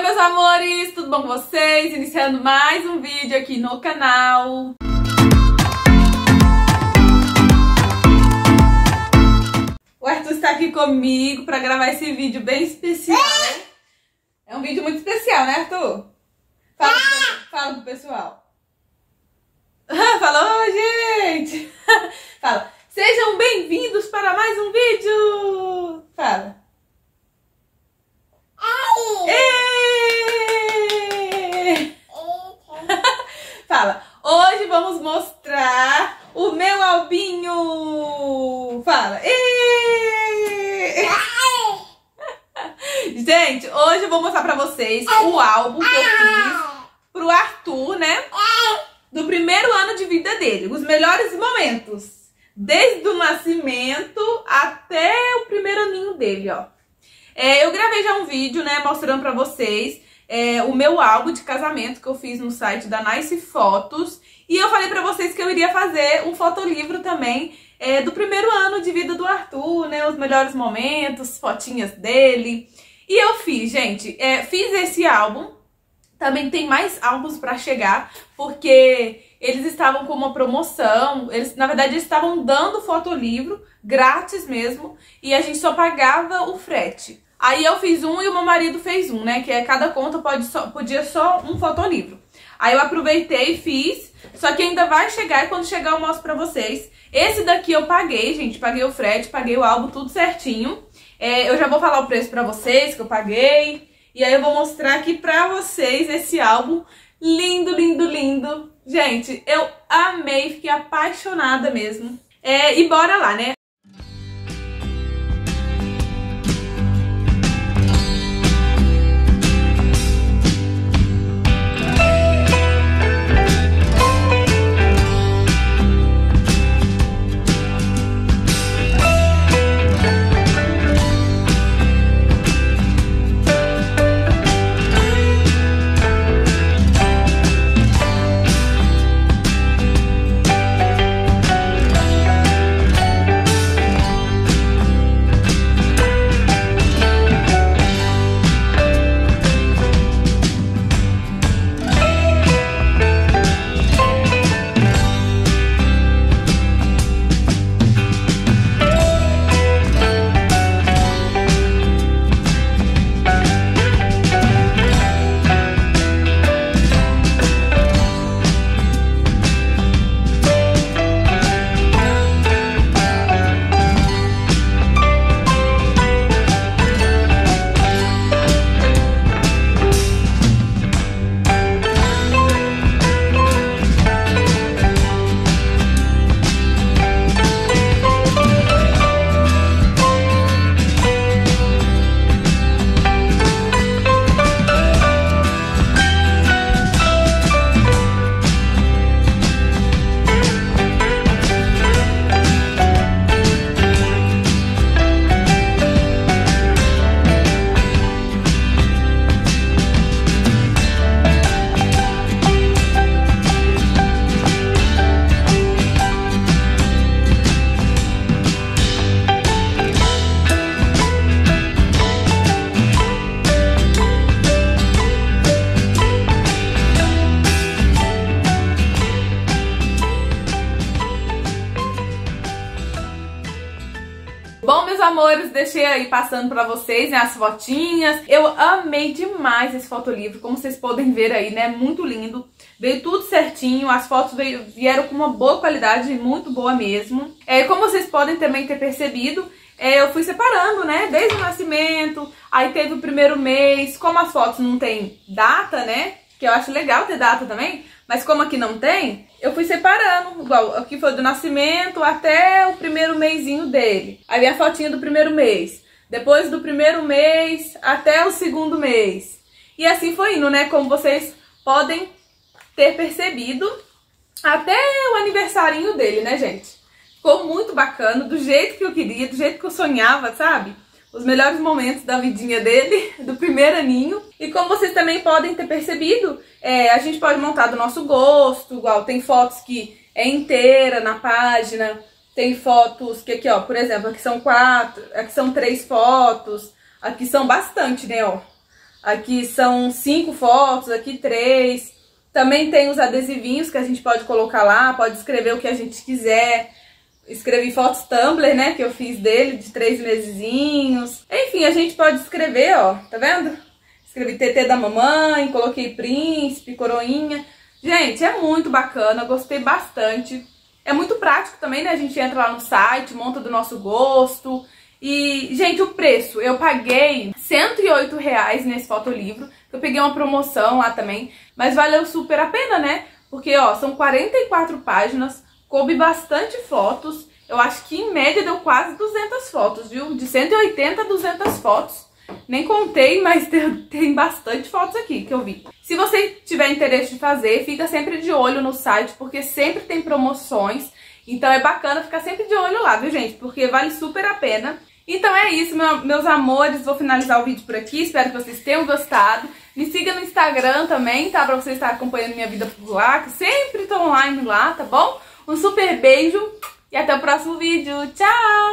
Oi, meus amores, tudo bom com vocês? Iniciando mais um vídeo aqui no canal. O Arthur está aqui comigo para gravar esse vídeo bem especial. É um vídeo muito especial, né, Arthur? Fala, pro- fala pro pessoal. Fala, oi, gente! Fala, sejam bem-vindos para mais um vídeo! Fala. Ê! Fala, hoje vamos mostrar o meu albinho! Fala! Gente, hoje eu vou mostrar pra vocês o álbum que eu fiz pro Arthur, né? Do primeiro ano de vida dele. Os melhores momentos. Desde o nascimento até o primeiro aninho dele, ó. É, eu gravei já um vídeo, né, mostrando pra vocês é, o meu álbum de casamento que eu fiz no site da Nice Fotos. E eu falei pra vocês que eu iria fazer um fotolivro também é, do primeiro ano de vida do Arthur, né? Os melhores momentos, fotinhas dele. E eu fiz, gente. é, fiz esse álbum. Também tem mais álbuns pra chegar, porque eles estavam com uma promoção. Eles, na verdade, eles estavam dando fotolivro grátis mesmo, e a gente só pagava o frete. Aí eu fiz um e o meu marido fez um, né? Que é cada conta pode só, podia só um fotolivro. Aí eu aproveitei e fiz, só que ainda vai chegar e quando chegar eu mostro pra vocês. Esse daqui eu paguei, gente, paguei o frete, paguei o álbum, tudo certinho. É, eu já vou falar o preço pra vocês que eu paguei. E aí eu vou mostrar aqui pra vocês esse álbum lindo, lindo, lindo. Gente, eu amei, fiquei apaixonada mesmo. É, e bora lá, né? Meus amores, deixei aí passando pra vocês né, as fotinhas. Eu amei demais esse fotolivro, como vocês podem ver aí, né? Muito lindo. Veio tudo certinho, as fotos veio- vieram com uma boa qualidade, muito boa mesmo. É, como vocês podem também ter percebido, é, eu fui separando, né? Desde o nascimento, aí teve o primeiro mês. Como as fotos não tem data, né? Que eu acho legal ter data também, mas como aqui não tem, eu fui separando. Igual, aqui foi do nascimento até o primeiro mêsinho dele. Aí a fotinha do primeiro mês. Depois do primeiro mês até o segundo mês. E assim foi indo, né? Como vocês podem ter percebido. Até o aniversarinho dele, né, gente? Ficou muito bacana, do jeito que eu queria, do jeito que eu sonhava, sabe? Os melhores momentos da vidinha dele, do primeiro aninho. E como vocês também podem ter percebido, é, a gente pode montar do nosso gosto, igual tem fotos que é inteira na página, tem fotos que aqui, ó, por exemplo, aqui são quatro, aqui são três fotos, aqui são bastante, né, ó. Aqui são cinco fotos, aqui três. Também tem os adesivinhos que a gente pode colocar lá, pode escrever o que a gente quiser. Escrevi fotos Tumblr, né, que eu fiz dele, de três mesezinhos. Enfim, a gente pode escrever, ó, tá vendo? Escrevi TT da mamãe, coloquei príncipe, coroinha. Gente, é muito bacana, gostei bastante. É muito prático também, né? A gente entra lá no site, monta do nosso gosto. E, gente, o preço, eu paguei 108 reais nesse fotolivro. Eu peguei uma promoção lá também, mas valeu super a pena, né? Porque, ó, são 44 páginas, coube bastante fotos. Eu acho que em média deu quase 200 fotos, viu? De 180 a 200 fotos. Nem contei, mas tem, bastante fotos aqui que eu vi. Se você tiver interesse de fazer, fica sempre de olho no site, porque sempre tem promoções. Então é bacana ficar sempre de olho lá, viu, gente? Porque vale super a pena. Então é isso, meu, meus amores. Vou finalizar o vídeo por aqui. Espero que vocês tenham gostado. Me siga no Instagram também, tá? Pra você estar acompanhando minha vida por lá, que sempre tô online lá, tá bom? Um super beijo e até o próximo vídeo. Tchau!